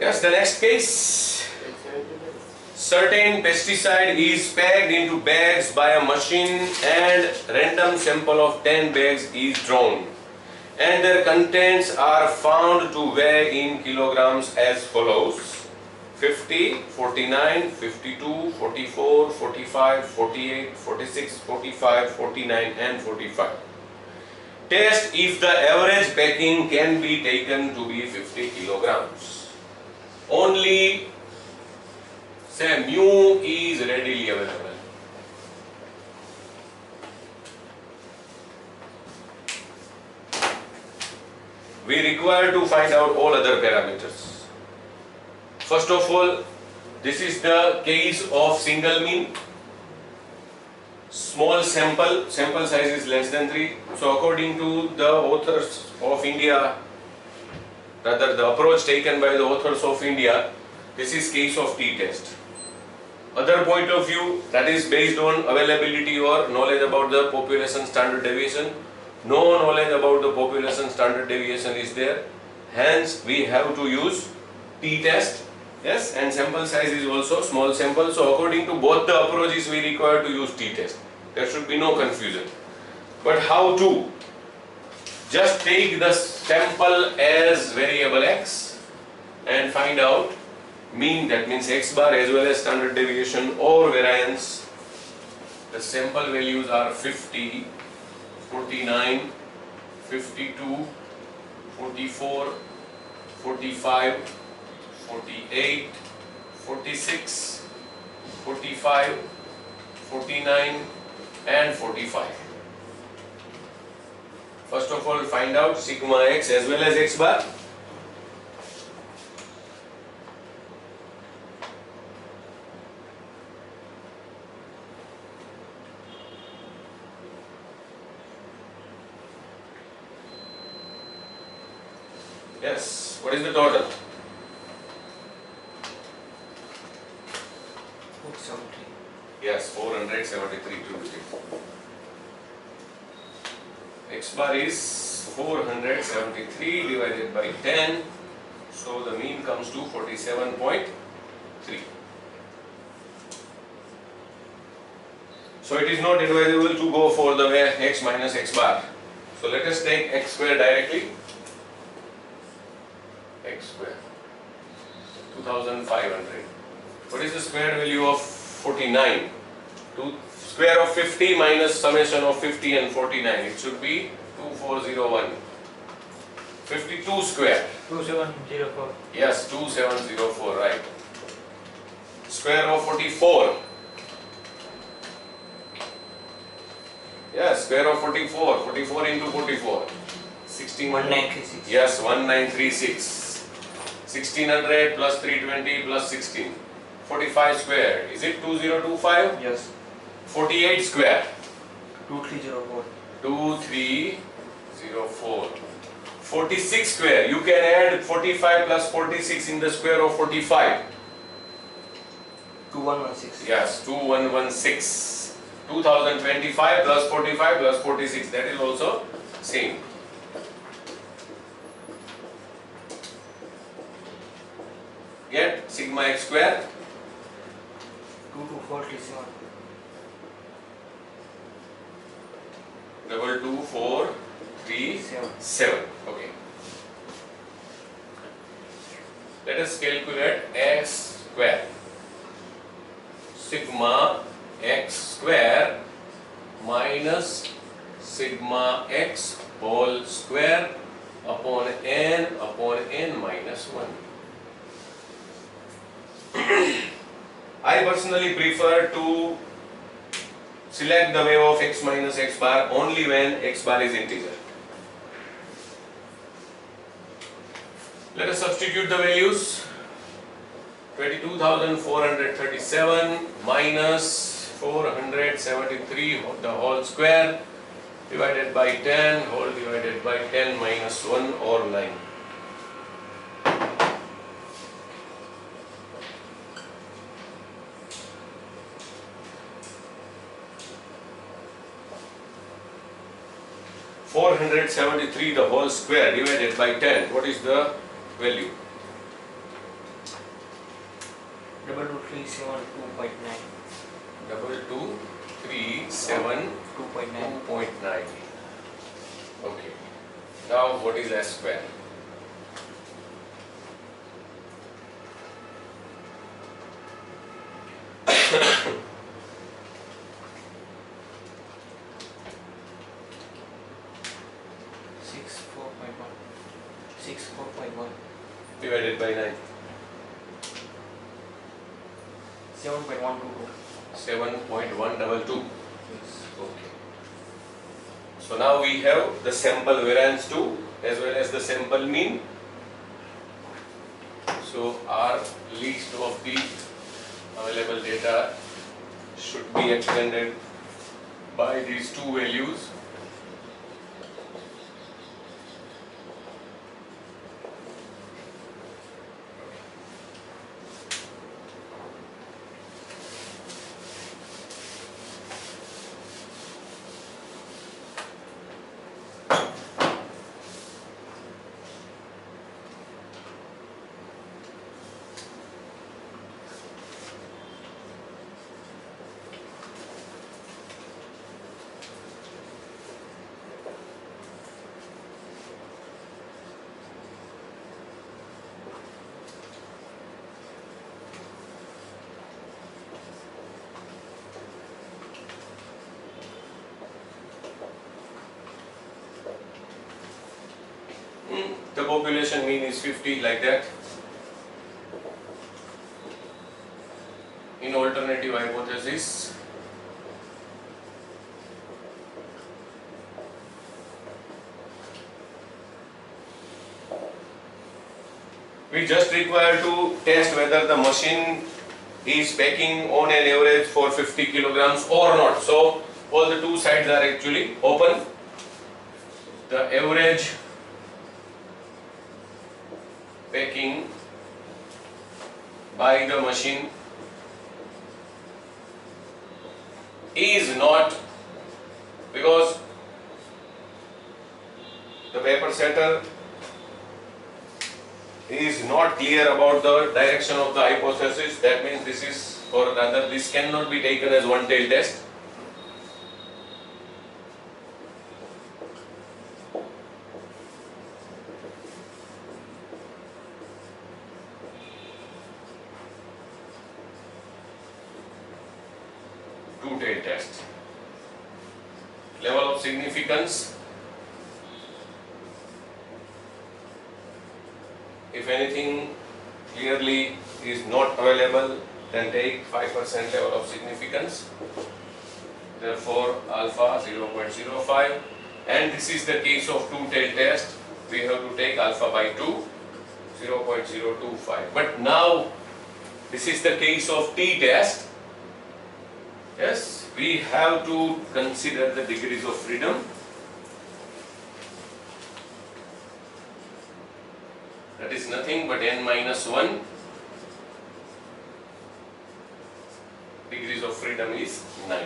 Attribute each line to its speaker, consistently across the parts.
Speaker 1: Yes, the next case. Certain pesticide is packed into bags by a machine and random sample of 10 bags is drawn and their contents are found to weigh in kilograms as follows 50, 49, 52, 44, 45, 48, 46, 45, 49 and 45. Test if the average packing can be taken to be 50 kilograms. Only say mu is readily available. We require to find out all other parameters. First of all, this is the case of single mean. Small sample, sample size is less than 3. So according to the authors of India, rather the approach taken by the authors of India, this is case of t-test. Other point of view that is based on availability or knowledge about the population standard deviation. No knowledge about the population standard deviation is there. Hence we have to use t-test. Yes, and sample size is also small sample. So according to both the approaches we require to use t-test. There should be no confusion. But how to? Just take the sample as variable x and find out mean that means x bar as well as standard deviation or variance. The sample values are 50 49 52 44 45 48 46 45 49 and 45 first of all find out sigma x as well as x bar Yes. What is the total? Yes, 473 250. X bar is 473 divided by 10. So the mean comes to 47.3. So it is not advisable to go for the way x minus x bar. So let us take x square directly. x square 2500 what is the square value of 49 2 square of 50 minus summation of 50 and 49 it should be 2401 52 square
Speaker 2: 2704.
Speaker 1: yes 2704 right square of 44 yes square of 44 44 into 44 16
Speaker 2: 1936.
Speaker 1: Yes, 1936. 1600 plus 320 plus 16. 45 square. Is it 2025?
Speaker 2: Yes.
Speaker 1: 48 square.
Speaker 2: 2304.
Speaker 1: 2304. 46 square. You can add 45 plus 46 in the square of 45.
Speaker 2: 2116.
Speaker 1: Yes, 2116. 2025 plus 45 plus 46. That is also same. Get sigma x square
Speaker 2: 2247.
Speaker 1: Double two four three
Speaker 2: Seven.
Speaker 1: seven. Okay. Let us calculate x square. Sigma x square minus sigma x whole square upon n upon n minus 1. I personally prefer to select the wave of x minus x bar only when x bar is integer. Let us substitute the values. 22,437 minus 473 the whole square divided by 10 whole divided by 10 minus 1 or 9. 473 the whole square divided by 10. What is the value? 22372.9. 22372.9. Okay. Now what is S square? We have the sample variance too as well as the sample mean. So our list of the available data should be extended by these two values. Hmm, The population mean is 50 like that. In alternative hypothesis, we just require to test whether the machine is packing on an average for 50 kilograms or not. So all the two sides are actually open. The average packing by the machine is not because the paper setter is not clear about the direction of the hypothesis. That means this is or rather this cannot be taken as one tail test two tail test. Level of significance. If anything clearly is not available then take 5% level of significance. Therefore alpha 0.05 and this is the case of two tail test. We have to take alpha by 2 0.025 but now this is the case of t test yes we have to consider the degrees of freedom. That is nothing but n minus 1 degrees of freedom is 9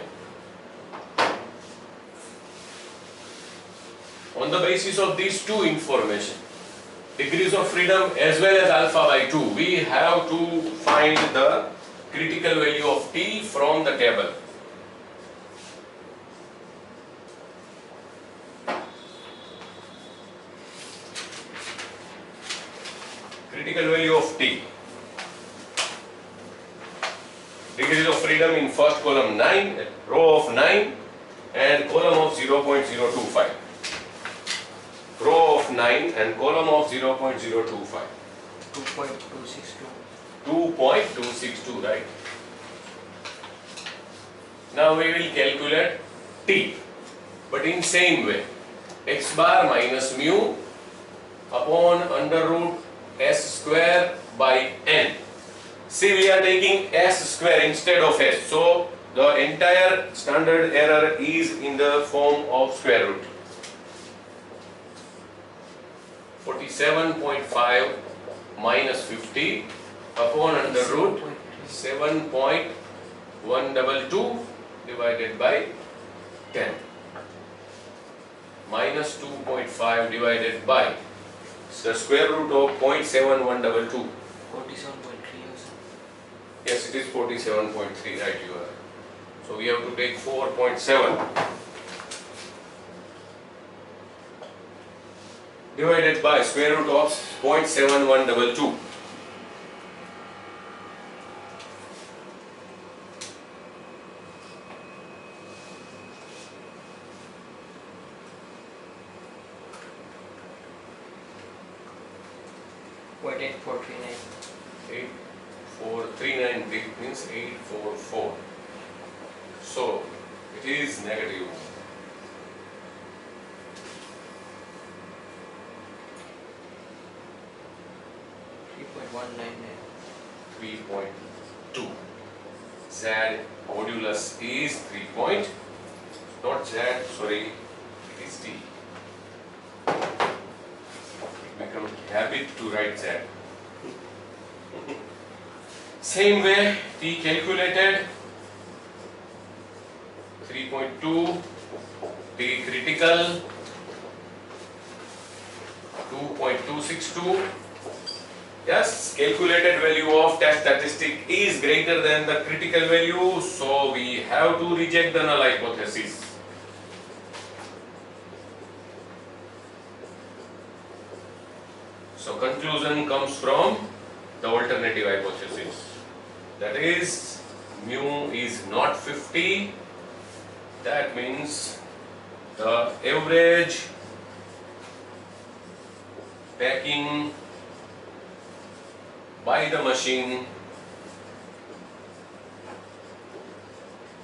Speaker 1: on the basis of these two information degrees of freedom as well as alpha by 2 we have to find the critical value of t from the table critical value of t degrees of freedom in first column 9 row of 9 and column of 0.025 row of 9 and column of 0.025
Speaker 2: Two point two six two.
Speaker 1: 2.262 right? Now we will calculate t but in same way. X bar minus mu upon under root instead of s. So the entire standard error is in the form of square root. 47.5 minus 50 upon under root 7.122 divided by 10 minus 2.5 divided by the square root of 0.7122.
Speaker 2: 47.
Speaker 1: Yes, it is 47.3, right, you are. So we have to take 4.7 divided by square root of 0.7122.
Speaker 2: Point eight four three nine.
Speaker 1: 8439 it means 844. So it is negative.
Speaker 2: Three point one nine nine.
Speaker 1: 3.2. Z modulus is 3 point, not Z, sorry, it is D. It becomes habit to write Z. Same way, T calculated 3.2, T critical 2.262. Yes, calculated value of test statistic is greater than the critical value, so we have to reject the null hypothesis. So conclusion comes from the alternative hypothesis. That is mu is not 50. That means the average packing by the machine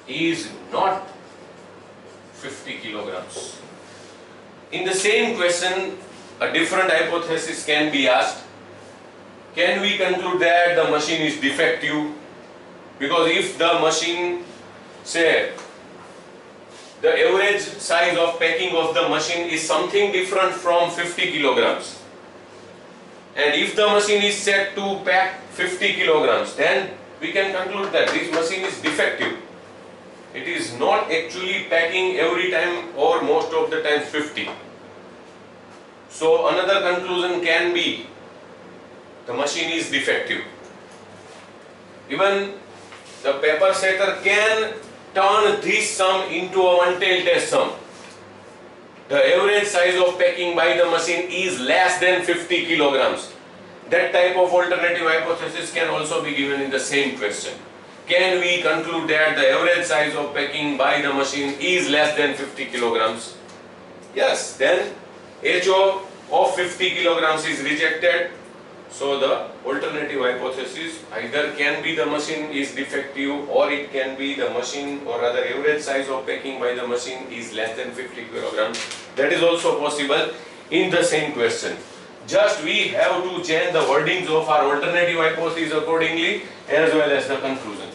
Speaker 1: is not 50 kilograms. In the same question, a different hypothesis can be asked. Can we conclude that the machine is defective? Because if the machine, say, the average size of packing of the machine is something different from 50 kilograms, and if the machine is set to pack 50 kilograms, then we can conclude that this machine is defective. It is not actually packing every time or most of the time 50. So another conclusion can be the machine is defective. Even the paper setter can turn this sum into a one-tailed test sum. The average size of packing by the machine is less than 50 kilograms. That type of alternative hypothesis can also be given in the same question. Can we conclude that the average size of packing by the machine is less than 50 kilograms? Yes, then HO of 50 kilograms is rejected. So the alternative hypothesis either can be the machine is defective or it can be the machine or rather average size of packing by the machine is less than 50 kilograms. That is also possible in the same question. Just we have to change the wordings of our alternative hypothesis accordingly as well as the conclusion.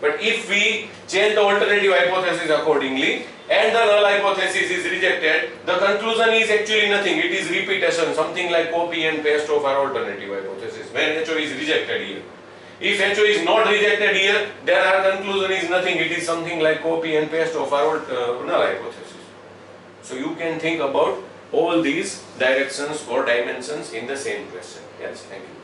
Speaker 1: But if we change the alternative hypothesis accordingly and the null hypothesis is rejected, the conclusion is actually nothing. It is repetition, something like copy and paste of our alternative hypothesis when HO is rejected here. If HO is not rejected here, then our conclusion is nothing. It is something like copy and paste of our uh, null hypothesis. So you can think about all these directions or dimensions in the same question. Yes, thank you.